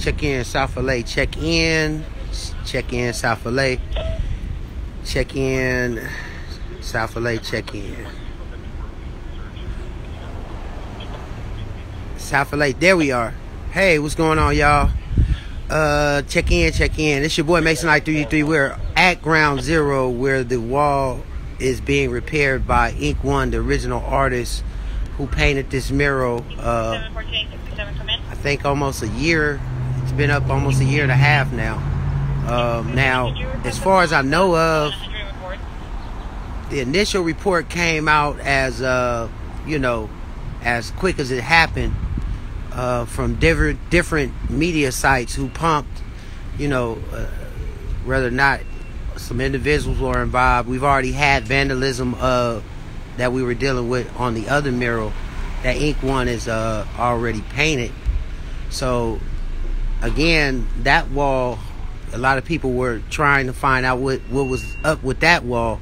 Check in, South LA. Check in. Check in, South LA. Check in, South LA. Check in. South LA. There we are. Hey, what's going on, y'all? Uh, check in, check in. It's your boy Mason Light 33. We're at ground zero where the wall is being repaired by Ink One, the original artist who painted this mural. Uh, I think almost a year. It's been up almost a year and a half now. Um, now, as far as I know of, the initial report came out as, uh, you know, as quick as it happened uh, from different different media sites who pumped, you know, uh, whether or not some individuals were involved. We've already had vandalism uh, that we were dealing with on the other mural. That ink one is uh, already painted. So again, that wall, a lot of people were trying to find out what, what was up with that wall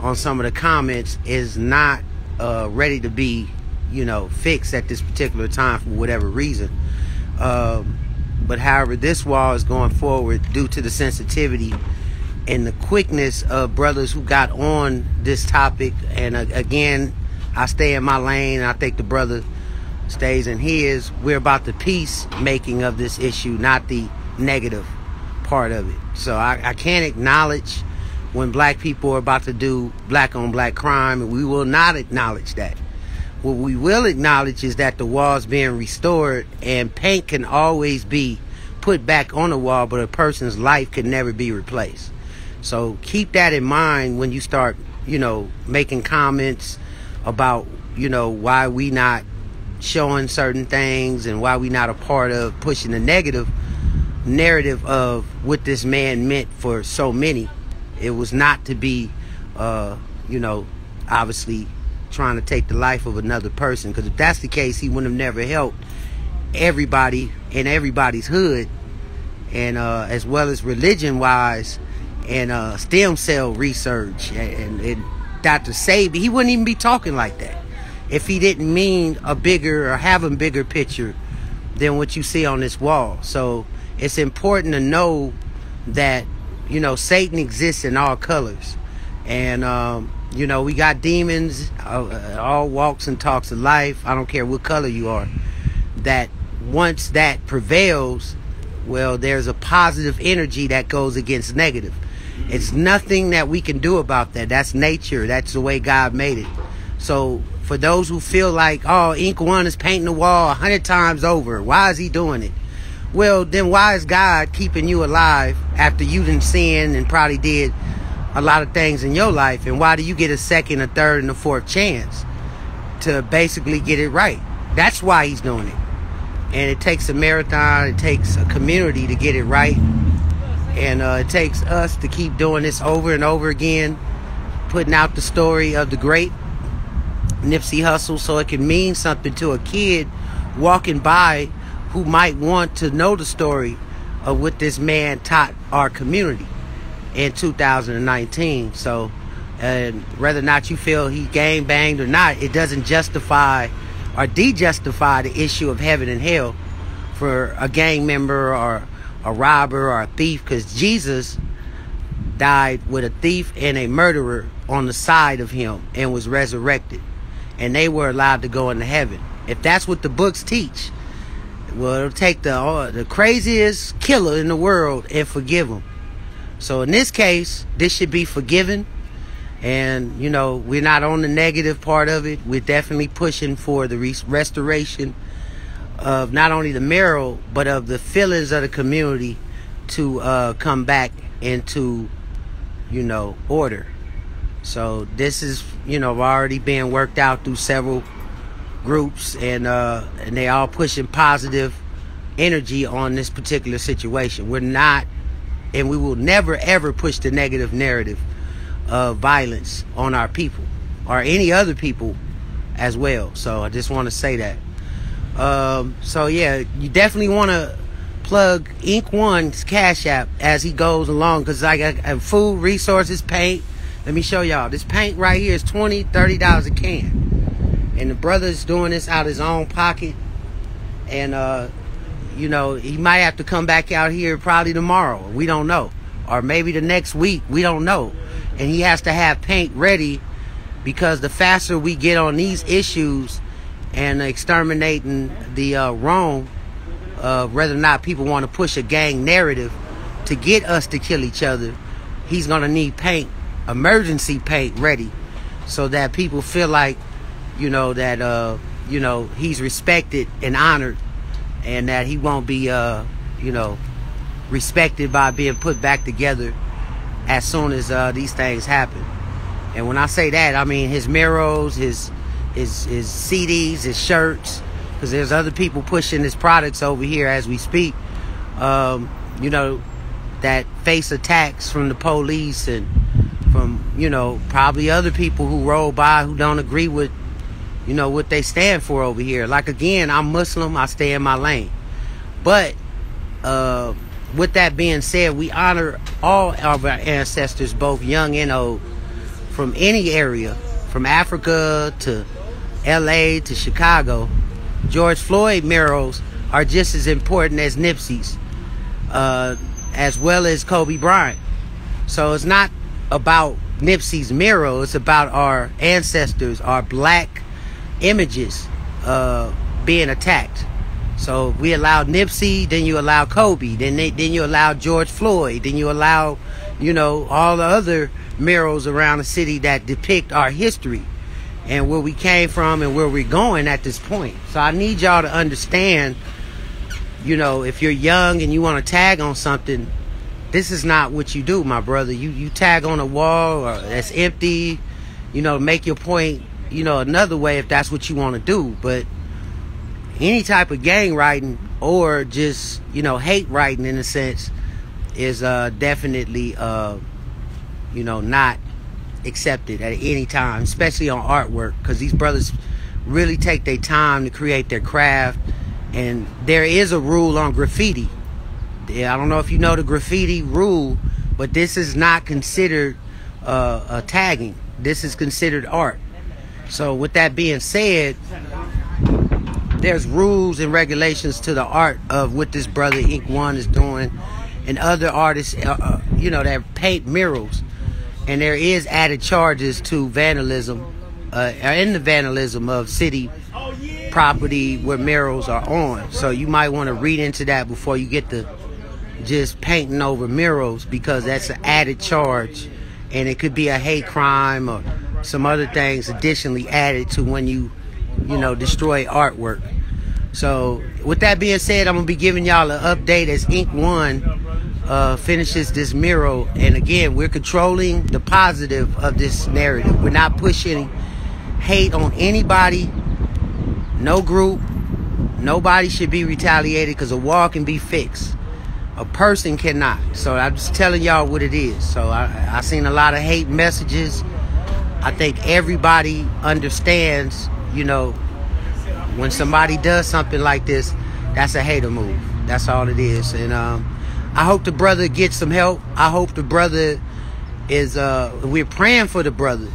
on some of the comments is not uh, ready to be you know, fixed at this particular time for whatever reason. Um, but however, this wall is going forward due to the sensitivity and the quickness of brothers who got on this topic. And uh, again, I stay in my lane. I think the brother stays in his. We're about the peace making of this issue, not the negative part of it. So I, I can't acknowledge when black people are about to do black on black crime, and we will not acknowledge that. What we will acknowledge is that the wall's being restored and paint can always be put back on the wall, but a person's life can never be replaced. So keep that in mind when you start, you know, making comments about, you know, why we not showing certain things and why we not a part of pushing the negative narrative of what this man meant for so many. It was not to be, uh, you know, obviously trying to take the life of another person. Because if that's the case, he wouldn't have never helped everybody in everybody's hood, and uh, as well as religion wise, and uh, stem cell research. And, and Dr. Sebi, he wouldn't even be talking like that if he didn't mean a bigger or have a bigger picture than what you see on this wall. So it's important to know that you know Satan exists in all colors, and um, you know, we got demons, uh, all walks and talks of life. I don't care what color you are. That once that prevails, well, there's a positive energy that goes against negative. It's nothing that we can do about that. That's nature. That's the way God made it. So for those who feel like, oh, Ink One is painting the wall a hundred times over, why is he doing it? Well, then why is God keeping you alive after you didn't sin and probably did a lot of things in your life? And why do you get a second a third and a fourth chance to basically get it right? That's why he's doing it. And it takes a marathon it takes a community to get it right. And uh, it takes us to keep doing this over and over again putting out the story of the great Nipsey Hussle so it can mean something to a kid walking by who might want to know the story of what this man taught our community in 2019. So, and whether or not you feel he gang banged or not, it doesn't justify or de-justify the issue of heaven and hell for a gang member or a robber or a thief because Jesus died with a thief and a murderer on the side of him and was resurrected and they were allowed to go into heaven if that's what the books teach well it'll take the uh, the craziest killer in the world and forgive him so in this case, this should be forgiven. And, you know, we're not on the negative part of it. We're definitely pushing for the restoration of not only the mural, but of the feelings of the community to uh, come back into, you know, order. So this is, you know, already being worked out through several groups, and uh, and they all pushing positive energy on this particular situation. We're not and we will never ever push the negative narrative of violence on our people or any other people as well. So I just want to say that. Um, so yeah, you definitely want to plug Ink One's Cash App as he goes along because I got food, resources, paint. Let me show y'all. This paint right here is $20, $30 a can. And the brother's doing this out of his own pocket. And uh, you know, he might have to come back out here probably tomorrow. We don't know. Or maybe the next week. We don't know. And he has to have paint ready because the faster we get on these issues and exterminating the uh, wrong, uh, whether or not people want to push a gang narrative to get us to kill each other, he's going to need paint, emergency paint ready so that people feel like, you know, that, uh, you know, he's respected and honored and that he won't be, uh, you know, respected by being put back together as soon as uh, these things happen. And when I say that, I mean his murals, his his his CDs, his shirts, because there's other people pushing his products over here as we speak. Um, you know, that face attacks from the police and from you know probably other people who roll by who don't agree with you know what they stand for over here. Like again, I'm Muslim. I stay in my lane. But uh, with that being said, we honor all of our ancestors, both young and old, from any area, from Africa to L.A. to Chicago. George Floyd murals are just as important as Nipsey's, uh, as well as Kobe Bryant. So it's not about Nipsey's mural. It's about our ancestors, our black images uh, being attacked. So we allow Nipsey, then you allow Kobe, then they, then you allow George Floyd, then you allow, you know, all the other murals around the city that depict our history and where we came from and where we're going at this point. So I need y'all to understand, you know, if you're young and you want to tag on something, this is not what you do, my brother. You you tag on a wall or that's empty, you know, make your point you know, another way if that's what you want to do. But any type of gang writing or just, you know, hate writing in a sense is uh, definitely, uh, you know, not accepted at any time, especially on artwork, because these brothers really take their time to create their craft. And there is a rule on graffiti. I don't know if you know the graffiti rule, but this is not considered uh, a tagging. This is considered art. So, with that being said, there's rules and regulations to the art of what this brother Ink One is doing, and other artists, uh, uh, you know, that paint murals, and there is added charges to vandalism, uh, in the vandalism of city property where murals are on. So you might want to read into that before you get to just painting over murals because that's an added charge, and it could be a hate crime or some other things additionally added to when you, you know, destroy artwork. So, with that being said, I'm gonna be giving y'all an update as Ink One uh, finishes this mural. And again, we're controlling the positive of this narrative. We're not pushing hate on anybody, no group. Nobody should be retaliated because a wall can be fixed. A person cannot. So I'm just telling y'all what it is. So I, I seen a lot of hate messages I think everybody understands, you know, when somebody does something like this, that's a hater move. That's all it is. And um, I hope the brother gets some help. I hope the brother is, uh, we're praying for the brother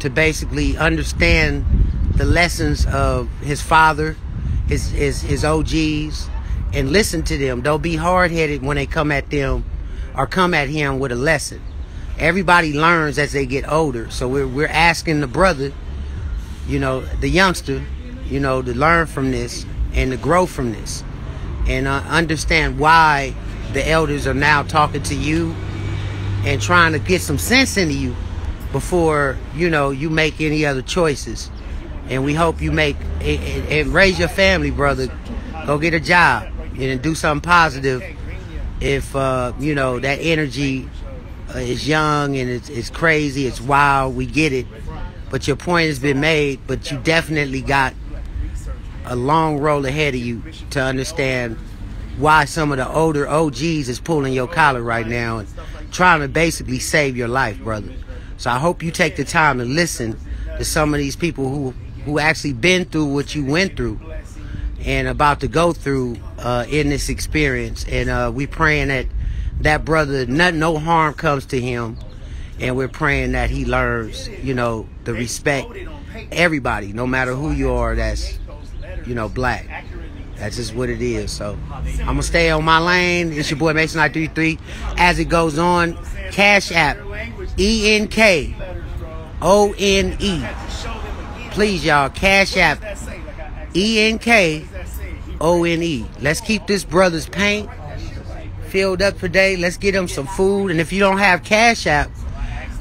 to basically understand the lessons of his father, his, his, his OGs, and listen to them. Don't be hard headed when they come at them or come at him with a lesson everybody learns as they get older. So we're we're asking the brother, you know, the youngster, you know, to learn from this and to grow from this, and uh, understand why the elders are now talking to you and trying to get some sense into you before you know you make any other choices. And we hope you make and, and raise your family, brother. Go get a job and do something positive. If uh, you know that energy uh, it's young and it's, it's crazy, it's wild, we get it. But your point has been made, but you definitely got a long road ahead of you to understand why some of the older OGs is pulling your collar right now and trying to basically save your life, brother. So I hope you take the time to listen to some of these people who who actually been through what you went through and about to go through uh, in this experience. And uh, we praying that that brother, not, no harm comes to him. And we're praying that he learns, you know, the respect everybody, no matter who you are, that's, you know, black. That's just what it is. So I'm gonna stay on my lane. It's your boy Mason I 33 As it goes on, Cash App, E N K O N E. Please, y'all, Cash App, E N K O N E. Let's keep this brother's paint filled up today. Let's get him some food. And if you don't have Cash App,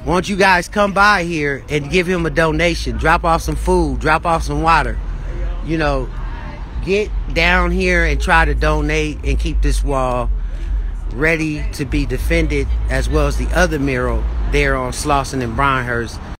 won't you guys come by here and give him a donation? Drop off some food, drop off some water. You know, get down here and try to donate and keep this wall ready to be defended as well as the other mural there on Slauson and Brynhurst.